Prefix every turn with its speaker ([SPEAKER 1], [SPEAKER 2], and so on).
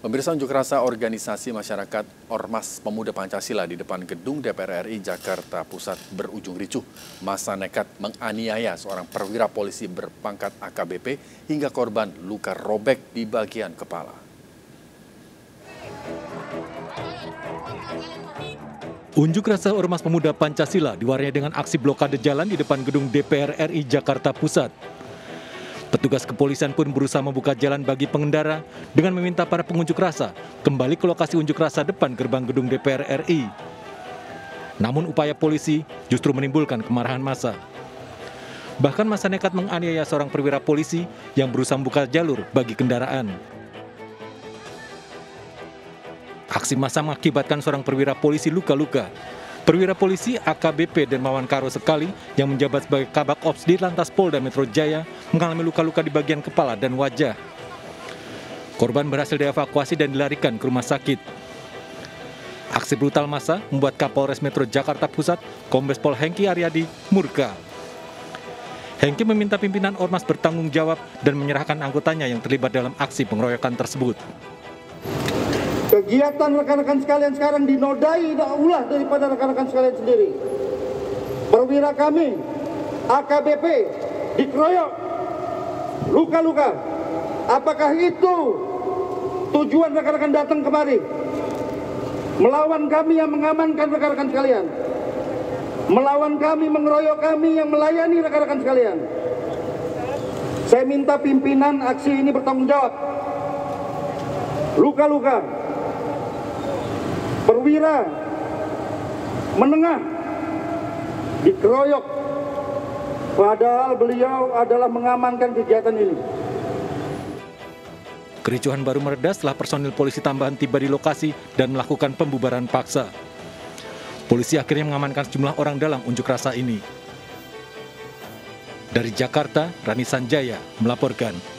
[SPEAKER 1] Pemirsa unjuk rasa organisasi masyarakat Ormas Pemuda Pancasila di depan gedung DPR RI Jakarta Pusat berujung ricuh. Masa nekat menganiaya seorang perwira polisi berpangkat AKBP hingga korban luka robek di bagian kepala.
[SPEAKER 2] Unjuk rasa Ormas Pemuda Pancasila diwarnai dengan aksi blokade jalan di depan gedung DPR RI Jakarta Pusat. Petugas kepolisian pun berusaha membuka jalan bagi pengendara dengan meminta para pengunjuk rasa kembali ke lokasi unjuk rasa depan gerbang gedung DPR RI. Namun upaya polisi justru menimbulkan kemarahan massa. Bahkan masa nekat menganiaya seorang perwira polisi yang berusaha membuka jalur bagi kendaraan. Aksi massa mengakibatkan seorang perwira polisi luka-luka Perwira polisi AKBP Dermawan Karo Sekali yang menjabat sebagai Kabak Ops di Lantas Polda Metro Jaya mengalami luka-luka di bagian kepala dan wajah. Korban berhasil dievakuasi dan dilarikan ke rumah sakit. Aksi brutal masa membuat Kapolres Metro Jakarta Pusat, Kombes Pol Hengki Aryadi, murka. Hengki meminta pimpinan Ormas bertanggung jawab dan menyerahkan anggotanya yang terlibat dalam aksi pengeroyokan tersebut.
[SPEAKER 3] Kegiatan rekan-rekan sekalian sekarang dinodai ulah daripada rekan-rekan sekalian sendiri. Perwira kami, AKBP, dikeroyok, luka-luka. Apakah itu tujuan rekan-rekan datang kemari? Melawan kami yang mengamankan rekan-rekan sekalian. Melawan kami, mengeroyok kami yang melayani rekan-rekan sekalian. Saya minta pimpinan aksi ini bertanggung jawab. Luka-luka, perwira menengah dikeroyok padahal beliau adalah mengamankan kegiatan ini.
[SPEAKER 2] Kericuhan baru mereda setelah personil polisi tambahan tiba di lokasi dan melakukan pembubaran paksa. Polisi akhirnya mengamankan sejumlah orang dalam unjuk rasa ini. Dari Jakarta, Rani Sanjaya melaporkan.